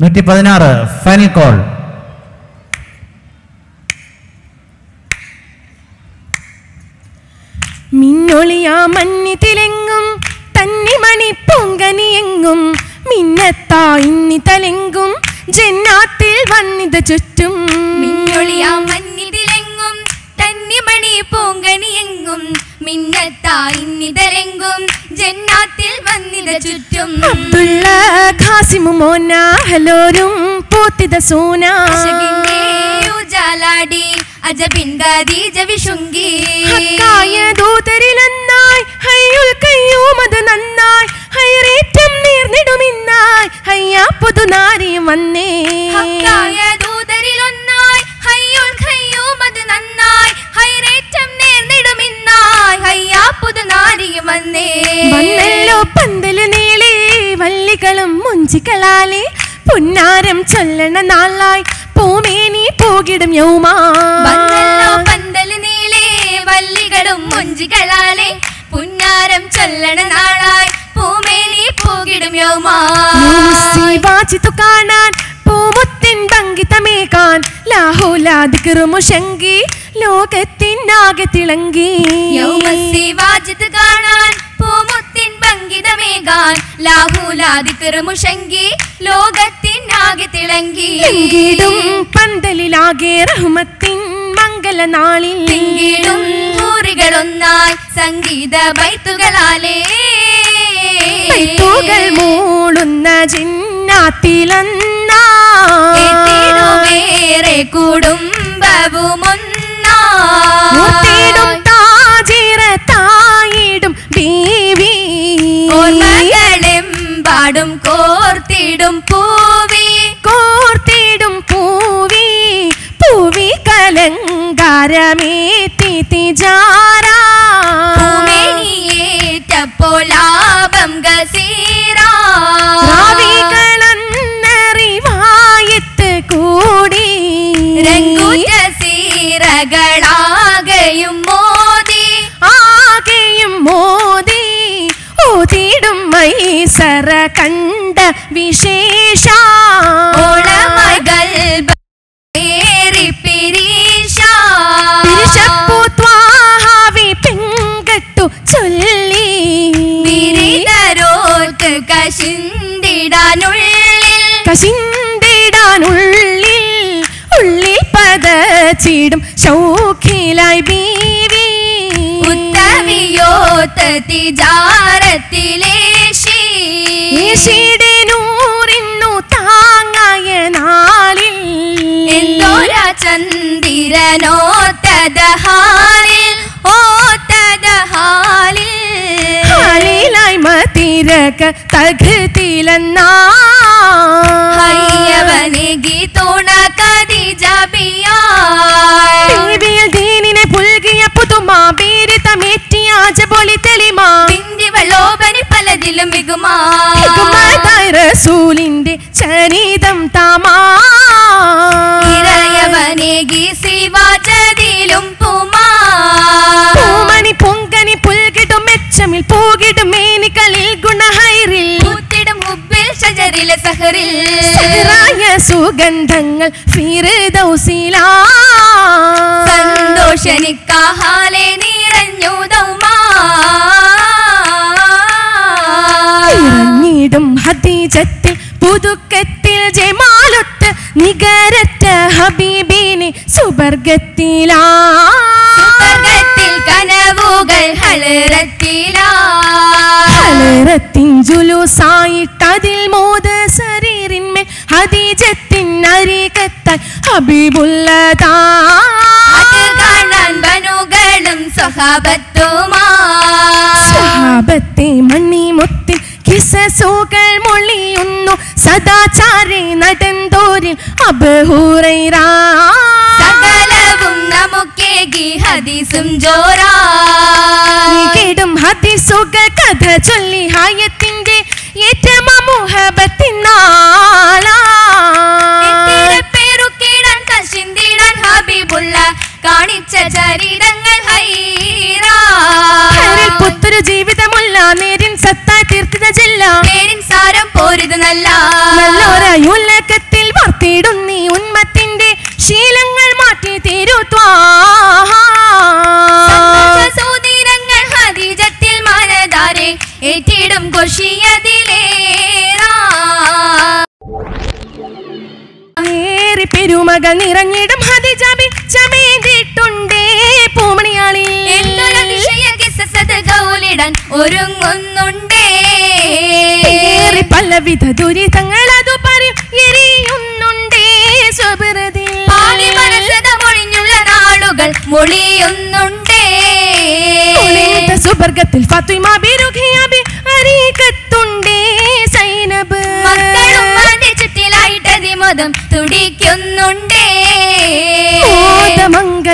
നൂറ്റി പതിനാറ് final call മിന്നൊളിയാ മഞ്ഞിതിലെങ്ങും തന്നിമണി പൊങ്കനിയെങ്ങും മിന്നത്താ ഇന്നി തലെങ്കും ജന്നാത്തിൽ വന്നിത് ചുറ്റും. മിന്നൊളിയാ മഞ്ഞിതിലെങ്ങും തന്നിമണി പൂങ്കണിയെങ്ങും മിന്നത്താ ഇന്നിതരെങ്കും ജന്നാത്തിൽ വന്നിത ചുറ്റും. അബ്ദുള്ള ഖാസിമു മോന ഹലോരും പോത്തിത സോന. അശകിന്റെ ഉജാലാടി അജബിൻഗാദീജ വിശുങ്കി. ഹക്കായ ദൂതരിലെന്നായി ഹയ്യുൽ കയ്യൂമത് നന്നായി ഹൈറേറ്റം നീർന്നിടുമിന്നായി ഹയ്യാ പുതുനാരി വന്നേ. മുഞ്ചികളാലേ പുന്നാരം ചൊല്ലണ നാളായി. പൂമേനി പോകിടും യൗമാ പന്തൽ നീളേ വല്ലികളും മുഞ്ചികളാലെ പുന്നാരം ചൊല്ലണ നാളായി. പൂമേനി പോകിടും യൗമാ വാച്ചിത്തു കാണാൻ പൂമുത്തിൻ ഭംഗിതമേകാൻ ലാഹുലാദിക്കുറുമുഷങ്കി ലോകത്തിനാകെ തിളങ്ങി. വാജിത് കാണാൻ പൂമുത്തിൻ ഭംഗിതമേകാൻ ലാഹുലാദിക്കറുമുഷങ്കി ലോകത്തിനാകെ തിളങ്ങി. എങ്കിടും പന്തലിലാകെ റഹ്മത്തിൻ മംഗലനാളിൽ തിങ്കിടും ഊറികളൊന്നായി സംഗീത ബൈത്തുകളാലേ. ബൈത്തുകൾ മൂളുന്ന ജിന്നാത്തിലന്നാ. എത്തിടുവേറെ കുടുംബവുമൊന്നാ. ഓർമ്മകളെമ്പാടും കോർത്തിടും പൂവി. കോർത്തിടും പൂവി. പൂവി കലങ്കാരമേത്തി തിജാരാ ഈശിയുടെ നൂറിന്നു താങ്ങായ നാളിൽ എന്തോര ഓ തദഹാലിൽ ഹാലിലായ്മ തിരക്ക് തകത്തിലെന്നാ പുമാ. പൂമണി പൊങ്കനി പുൽകിടും മെച്ചമിൽ പോകിടും മേനികളിൽ ഗുണഹൈറിൽ. പൂത്തിടും ഹുബിൽ ഷജറിലെ സഹറിൽ. സഹറായ സുഗന്ധങ്ങൾ നിറഞ്ഞു ദൗമാ. ഇറങ്ങിടും ഹദീജത്തിൽ പുതുക്കത്തിൽ ജമാലൊത്ത് നികരറ്റ ഹബീബിനെ സുബർഗത്തിലാ. സുവർഗത്തിൽ കനവുകൾ ഹളറത്തിലാ ഹലറത്തിൻ ജുലൂസായിട്ടതിൽ മോദ ശരീരിന്മേൽ ഹദീജത്തിൻ അരികത്ത ഹബീബുള്ളതാ. അത് കാണാൻ ബനുകളും സ്വഹാബത്തുമാ. സ്വഹാബത്തെ മണിമുത്തിൻ കിസസുകൾ മൊഴിയുന്നു. സദാചാരി നടന്തോരിൽ അബഹുറൈറാ ഹദീസുകൾ കഥ ചൊല്ലി ഹായത്തിന്റെ ഏറ്റമ മുഹബത്തിൻ നാളാ എത്തിര പേരുക്കിടാൻ കശിന്തിടാൻ ഹബീബുള്ള കാണിച്ച ചരിതങ്ങൾ പുത്തൊരു ജീവിതമുള്ള നേരിൻ സത്തായി തീർത്തിത ജില്ല. നേരിൻ സാരം പോരുത് നല്ല. നല്ലൊരായി പെരുമകൾ നിറഞ്ഞിടും ഹതിജാബി ചമേന്തിട്ടുണ്ടേ പൂമണിയാളി. ഗൗലിടൻ ഒരുങ്ങുന്നുണ്ടേ. പലവിധ ദുരിതങ്ങൾ അതു പറയും എരിയുന്നുണ്ടേ സ്വപ്രതി. പാടി മനസ്സത മൊഴിഞ്ഞുള്ള നാളുകൾ മൊഴിയുന്നുണ്ടേ.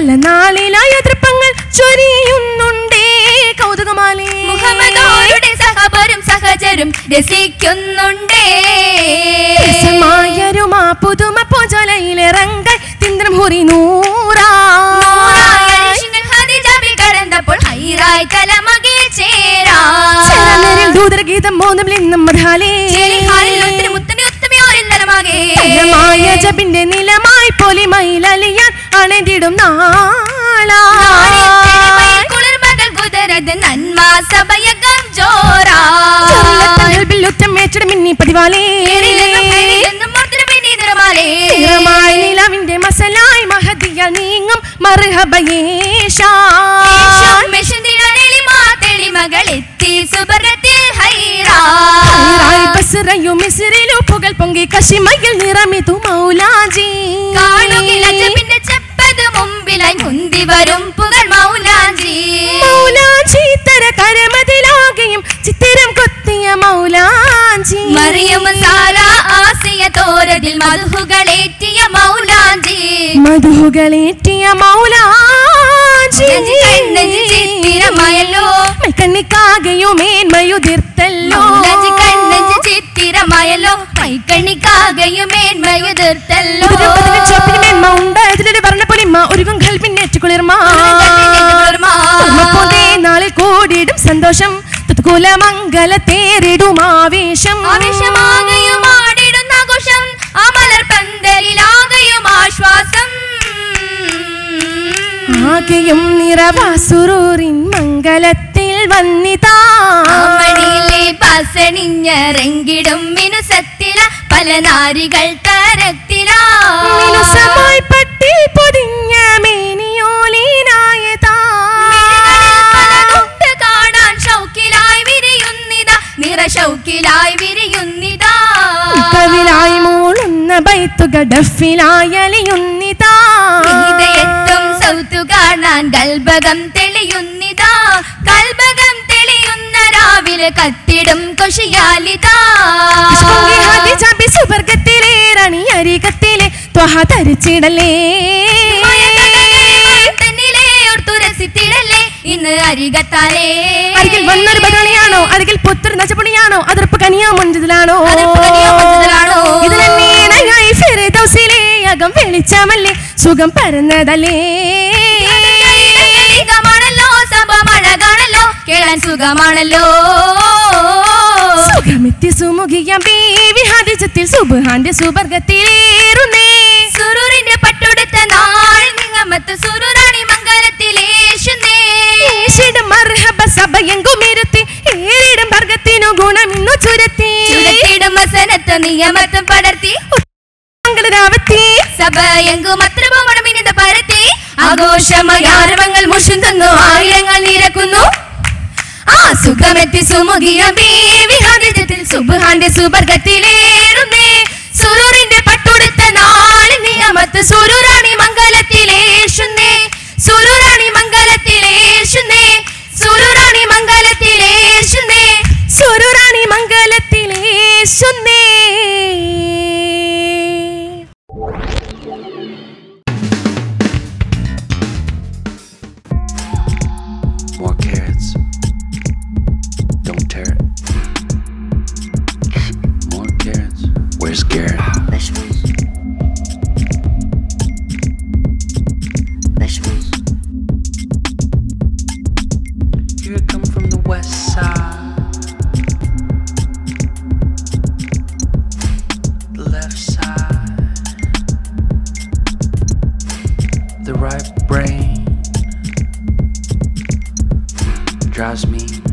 മംഗല നാളിലായ തൃപ്പങ്ങൾ ചൊരിയുന്നുണ്ടേ. കൗതുകമാലേ. മുഹമ്മദോരുടെ സഹബരും സഹചരും രസിക്കുന്നുണ്ടേ. രസമായൊരുമാ പുതുമ പൂജലയിലിറങ്ങൾ തിന്ദ്രം ഹുറി നൂറാ. കടന്നപ്പോൾ ഹൈറായി കലമകെ ചേരാ. ദൂതരഗീതം മോന്നും ലിന്നും മധാലേ മുത്തനെ ഒത്തുമയോരിൽ നലമാകെ മായ ജബിന്റെ നിലമായി പൊലിമയിലലിയാൻ അണതിടും നാളാ. കുളിർമകൾ നന്മ സഭയകം ജോറാ. മിന്നി പതിവാലേ നിലവിന്റെ മസലായി മഹദിയ നീങ്ങും മറുഹബയേഷാ യേശും മെഷുന്തിടാൻ എളിമാ തെളിമകൾ എത്തി സുബർഗത്തിൽ ഹൈറാ. ഹൈറായി ബസ്റയും മിസ്രിലും പുകൽ പൊങ്കി കശിമയിൽ നിറമിതു മൗലാജി. പിന്നെ മുമ്പിലായി മുന്തി വരും പുകൾ മൗലാജി മൗലാജി തര കരമതിലാകെയും ചിത്തിരം കൊത്തിയ മൗലാജി മറിയം സാര ആസിയ തോരതിൽ മധുഹുകളേറ്റിയ മൗലാജി മധുഹുകളേറ്റിയ മൗലാജി കണ്ണജി ചിത്തിരമയല്ലോ. കണ്ണിക്കാകെയും മേന്മയുതിർത്തല്ലോ. കണ്ണെഞ്ചി ചിത്തിരമായല്ലോ. കൈക്കണ്ണിക്കാകയും മേന്മയുതിർത്തല്ലോ. സന്തോഷം. തുതുകുല മംഗല തേരിടും ആവേശം. ആവേശമാകയും ആടിടുന്ന ആഘോഷം. ആ മലർ പന്തലിലാകയും ആശ്വാസം. ആകെയും നിറവാസുറൂറിൻ മംഗലത്തിൽ വന്നിതാ. അമ്മണിയിലെ പസണിഞ്ഞിറങ്ങിടും മിനുസത്തില പല നാരികൾ തരത്തിലാ ബൈത്തുക ഗീതയെത്തും സൗത്തു കാണാൻ കൽബകം തെളിയുന്നിതാ. കൽബകം തെളിയുന്ന രാവിലെ കത്തിടും കൊഷിയാലിതാ സുവർഗത്തിലെ രണി അരികത്തിലെ ത്വഹ ധരിച്ചിടലേ ഇന്ന് അരികത്താലേ. അരികിൽ വന്നൊരു അരികിൽ പുത്തർ അതിർപ്പ് കനിയാ മുഞ്ചതിലാണോ അതിർപ്പ് വെളിച്ചമല്ലേ? സുഖം പരന്നതല്ലേ? സുഖമാണല്ലോ സഭ മഴ കാണല്ലോ കേളാൻ സുഖമാണല്ലോ. സുഖമെത്തി സുമുഖിയ ബീവി ഹദിജത്തിൽ സുബ്ഹാന്റെ സുബർഗത്തിലേറുന്നേ. സുരൂരിന്റെ പട്ടുടുത്ത നാൾ നിങ്ങമത്ത് സുരൂറാണി മംഗലത്തിലേശുന്നേ. മർഹബ ഏറിടും വർഗത്തിനു ഗുണമിന്നു ചുരത്തി. ചുരത്തിടും വസനത്ത് നിയമത്തും പടർത്തി. മംഗളരാവത്തി സഭ എങ്കും അത്ര പോമണമിനിത പരത്തി. ആഘോഷമായി ആരവങ്ങൾ ആയിരങ്ങൾ നിരക്കുന്നു. ആ സുഖമെത്തി സുമുഖിയ ബീവി ഹദിജത്തിൽ സുബ്ഹാന്റെ സുബർഗത്തിലേറുന്നേ. സുരൂറിന്റെ പട്ടുടുത്ത നാളി നിയമത്ത് സുരൂറാണി മംഗലത്തിലേശുന്നേ. സുരൂറാണി മംഗലത്തിലേശുന്നേ. സുരൂറാണി മംഗലത്തിലേശുന്നേ. സുരൂറാണി മംഗലത്തിലേശുന്നേ. Drives me